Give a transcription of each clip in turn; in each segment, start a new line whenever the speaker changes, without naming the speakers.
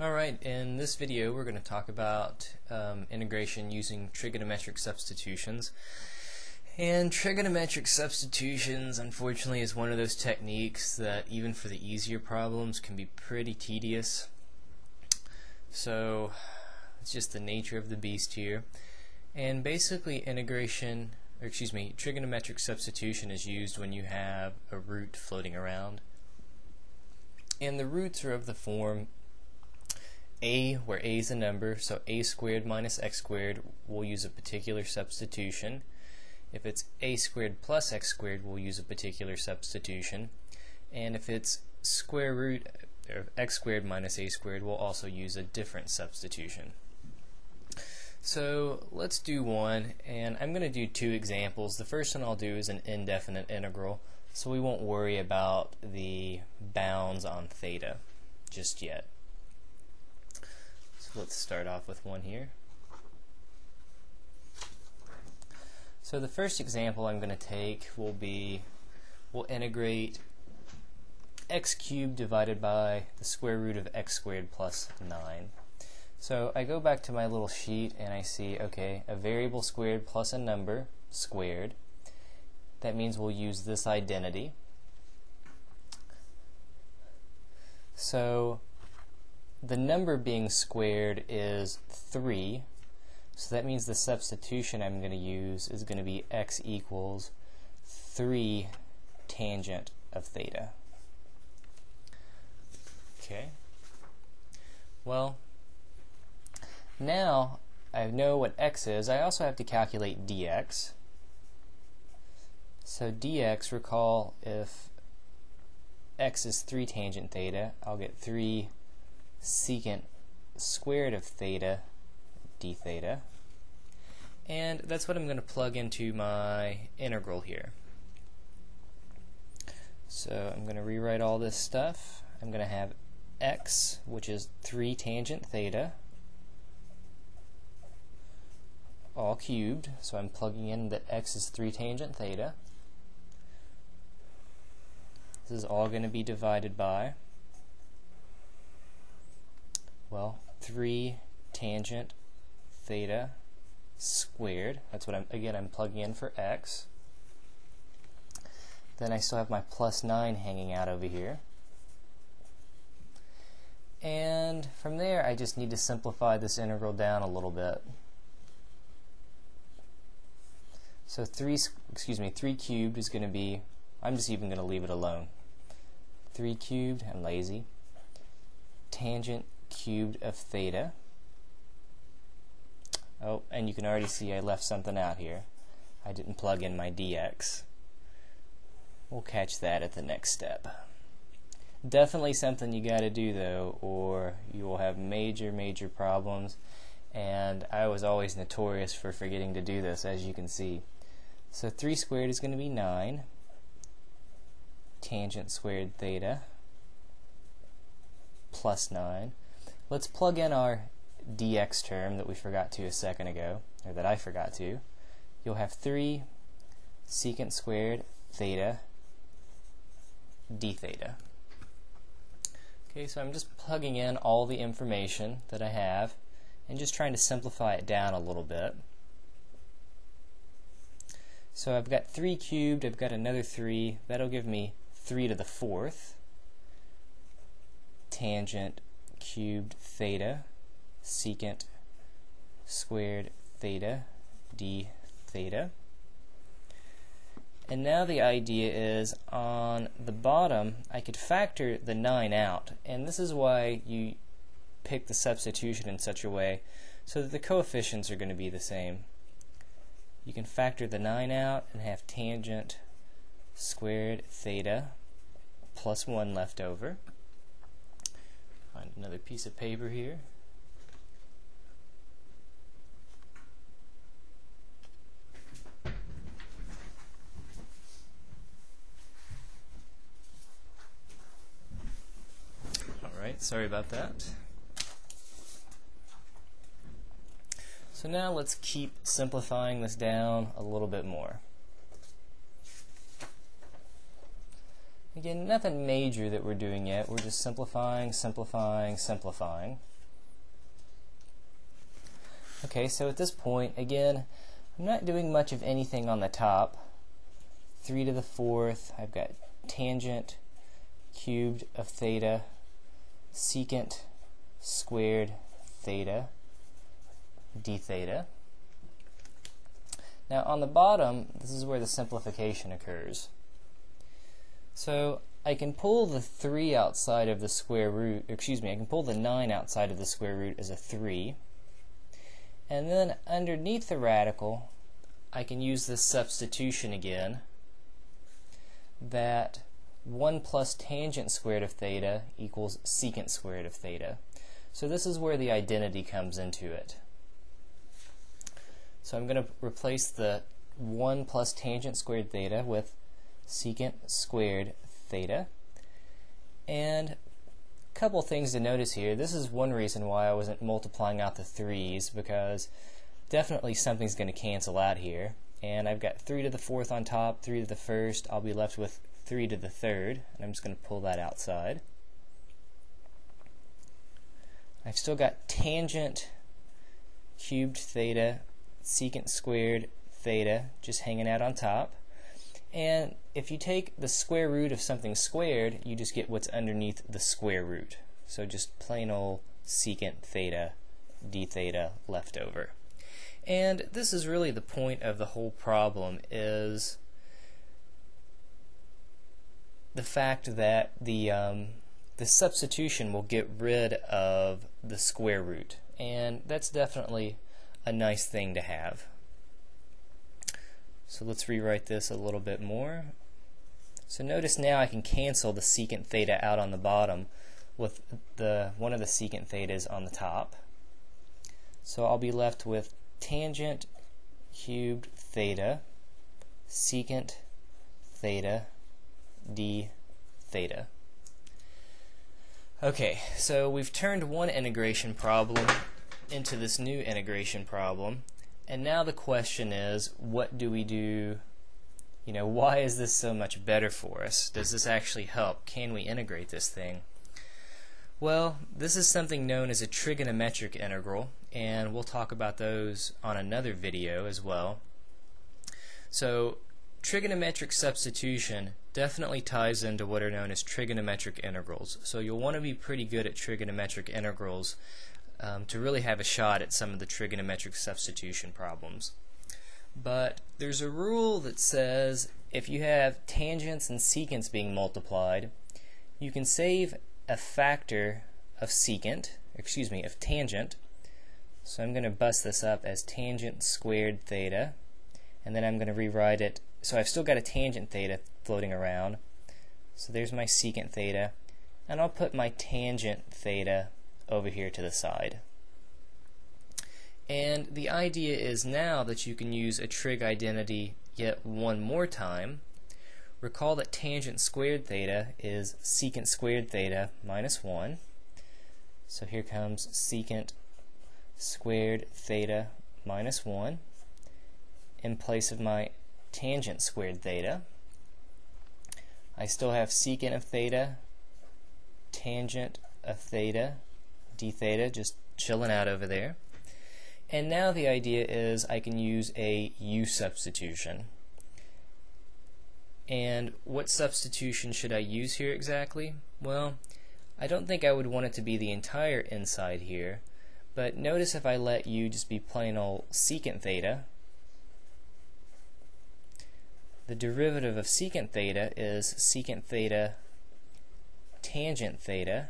Alright, in this video we're going to talk about um, integration using trigonometric substitutions. And trigonometric substitutions, unfortunately, is one of those techniques that even for the easier problems can be pretty tedious. So, it's just the nature of the beast here. And basically integration, or excuse me, trigonometric substitution is used when you have a root floating around. And the roots are of the form a, where a is a number, so a squared minus x squared, we'll use a particular substitution. If it's a squared plus x squared, we'll use a particular substitution. And if it's square root of x squared minus a squared, we'll also use a different substitution. So let's do one, and I'm going to do two examples. The first one I'll do is an indefinite integral, so we won't worry about the bounds on theta just yet. So let's start off with one here. So the first example I'm going to take will be, we'll integrate x cubed divided by the square root of x squared plus 9. So I go back to my little sheet and I see, okay, a variable squared plus a number squared. That means we'll use this identity. So the number being squared is 3. So that means the substitution I'm going to use is going to be x equals 3 tangent of theta. Okay. Well, now I know what x is. I also have to calculate dx. So dx, recall if x is 3 tangent theta, I'll get 3 secant squared of theta d theta. And that's what I'm going to plug into my integral here. So I'm going to rewrite all this stuff. I'm going to have x, which is 3 tangent theta, all cubed. So I'm plugging in that x is 3 tangent theta. This is all going to be divided by well, 3 tangent theta squared. That's what I'm, again, I'm plugging in for x. Then I still have my plus 9 hanging out over here. And from there, I just need to simplify this integral down a little bit. So 3, excuse me, 3 cubed is going to be, I'm just even going to leave it alone. 3 cubed, I'm lazy. Tangent cubed of theta. Oh, and you can already see I left something out here. I didn't plug in my dx. We'll catch that at the next step. Definitely something you got to do though, or you will have major, major problems. And I was always notorious for forgetting to do this, as you can see. So 3 squared is going to be 9. Tangent squared theta plus 9. Let's plug in our dx term that we forgot to a second ago, or that I forgot to. You'll have 3 secant squared theta d theta. Okay, so I'm just plugging in all the information that I have and just trying to simplify it down a little bit. So I've got 3 cubed, I've got another 3, that'll give me 3 to the 4th tangent cubed theta secant squared theta d theta. And now the idea is on the bottom I could factor the 9 out and this is why you pick the substitution in such a way so that the coefficients are going to be the same. You can factor the 9 out and have tangent squared theta plus 1 left over. Find another piece of paper here. Alright, sorry about that. So now let's keep simplifying this down a little bit more. Again, nothing major that we're doing yet. We're just simplifying, simplifying, simplifying. Okay, so at this point, again, I'm not doing much of anything on the top. 3 to the fourth, I've got tangent cubed of theta, secant squared theta, d theta. Now on the bottom, this is where the simplification occurs. So I can pull the 3 outside of the square root, excuse me, I can pull the 9 outside of the square root as a 3. And then underneath the radical, I can use this substitution again that 1 plus tangent squared of theta equals secant squared of theta. So this is where the identity comes into it. So I'm going to replace the 1 plus tangent squared theta with secant squared theta. And a couple things to notice here. This is one reason why I wasn't multiplying out the 3's because definitely something's going to cancel out here. And I've got 3 to the 4th on top, 3 to the 1st. I'll be left with 3 to the 3rd. And I'm just going to pull that outside. I've still got tangent cubed theta secant squared theta just hanging out on top. And if you take the square root of something squared, you just get what's underneath the square root. So just plain old secant theta d theta left over. And this is really the point of the whole problem is the fact that the um, the substitution will get rid of the square root and that's definitely a nice thing to have. So let's rewrite this a little bit more. So notice now I can cancel the secant theta out on the bottom with the one of the secant thetas on the top. So I'll be left with tangent cubed theta secant theta d theta. Okay, so we've turned one integration problem into this new integration problem. And now the question is, what do we do? You know, why is this so much better for us? Does this actually help? Can we integrate this thing? Well, this is something known as a trigonometric integral, and we'll talk about those on another video as well. So, trigonometric substitution definitely ties into what are known as trigonometric integrals. So you'll want to be pretty good at trigonometric integrals um, to really have a shot at some of the trigonometric substitution problems. But there's a rule that says if you have tangents and secants being multiplied, you can save a factor of secant, excuse me, of tangent. So I'm going to bust this up as tangent squared theta, and then I'm going to rewrite it. So I've still got a tangent theta floating around. So there's my secant theta, and I'll put my tangent theta over here to the side. And the idea is now that you can use a trig identity yet one more time. Recall that tangent squared theta is secant squared theta minus 1. So here comes secant squared theta minus 1 in place of my tangent squared theta. I still have secant of theta, tangent of theta d theta, just chilling out over there. And now the idea is I can use a u substitution. And what substitution should I use here exactly? Well, I don't think I would want it to be the entire inside here, but notice if I let u just be plain old secant theta, the derivative of secant theta is secant theta tangent theta,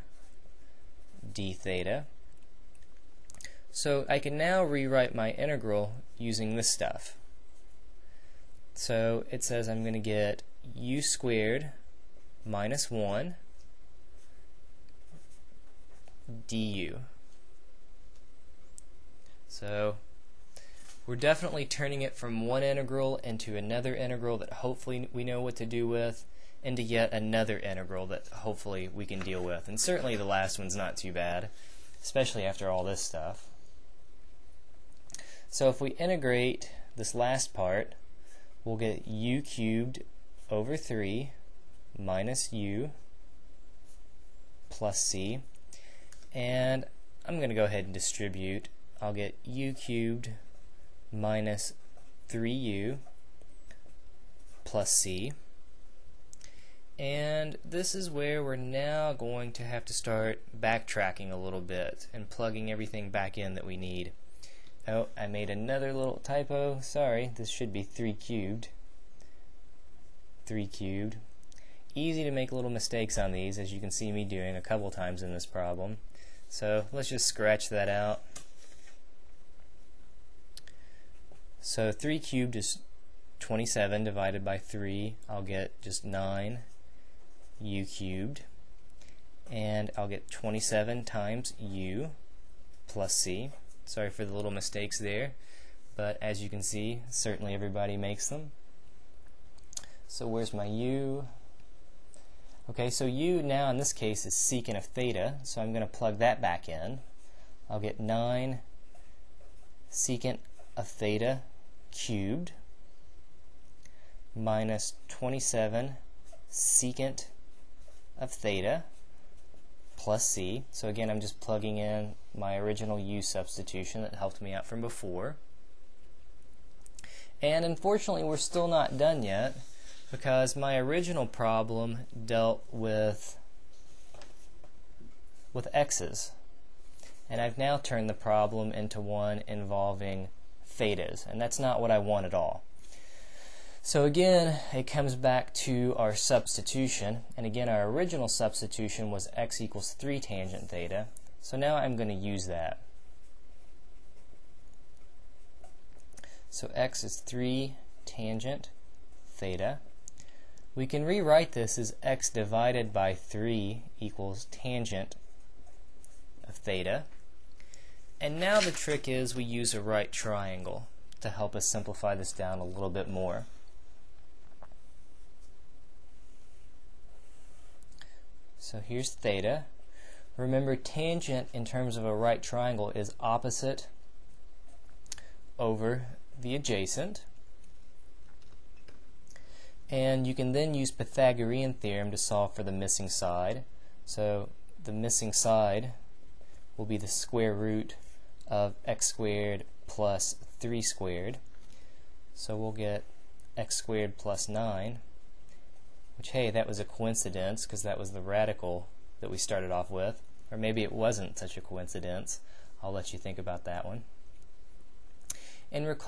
d theta. So I can now rewrite my integral using this stuff. So it says I'm going to get u squared minus 1 du. So we're definitely turning it from one integral into another integral that hopefully we know what to do with into yet another integral that hopefully we can deal with. And certainly the last one's not too bad, especially after all this stuff. So if we integrate this last part, we'll get u cubed over 3 minus u plus c. And I'm going to go ahead and distribute I'll get u cubed minus 3u plus c. And this is where we're now going to have to start backtracking a little bit and plugging everything back in that we need. Oh, I made another little typo. Sorry, this should be 3 cubed. 3 cubed. Easy to make little mistakes on these, as you can see me doing a couple times in this problem. So let's just scratch that out. So 3 cubed is 27 divided by 3. I'll get just 9 u cubed. And I'll get 27 times u plus c. Sorry for the little mistakes there. But as you can see, certainly everybody makes them. So where's my u? Okay, so u now in this case is secant of theta, so I'm going to plug that back in. I'll get 9 secant of theta cubed minus 27 secant of theta plus c. So again, I'm just plugging in my original u substitution that helped me out from before. And unfortunately, we're still not done yet because my original problem dealt with with x's. And I've now turned the problem into one involving thetas, and that's not what I want at all. So again, it comes back to our substitution, and again our original substitution was x equals 3 tangent theta, so now I'm going to use that. So x is 3 tangent theta. We can rewrite this as x divided by 3 equals tangent of theta. And now the trick is we use a right triangle to help us simplify this down a little bit more. So here's theta. Remember tangent in terms of a right triangle is opposite over the adjacent. And you can then use Pythagorean theorem to solve for the missing side. So the missing side will be the square root of x squared plus 3 squared. So we'll get x squared plus 9, which, hey, that was a coincidence because that was the radical that we started off with. Or maybe it wasn't such a coincidence. I'll let you think about that one. And recall